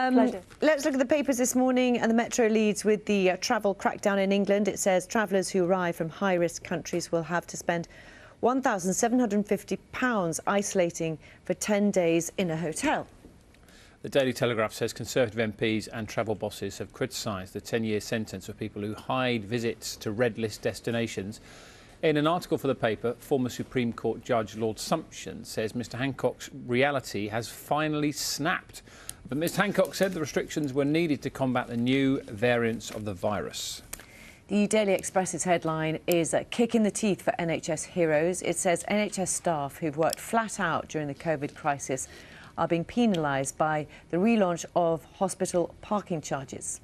Um, Let's look at the papers this morning, and the Metro leads with the uh, travel crackdown in England. It says travellers who arrive from high-risk countries will have to spend £1,750 isolating for 10 days in a hotel. The Daily Telegraph says Conservative MPs and travel bosses have criticised the 10 year sentence for people who hide visits to red list destinations. In an article for the paper, former Supreme Court Judge Lord Sumption says Mr Hancock's reality has finally snapped. But Ms Hancock said the restrictions were needed to combat the new variants of the virus. The Daily Express's headline is uh, a kick in the teeth for NHS heroes. It says NHS staff who've worked flat out during the COVID crisis are being penalised by the relaunch of hospital parking charges.